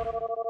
Oh.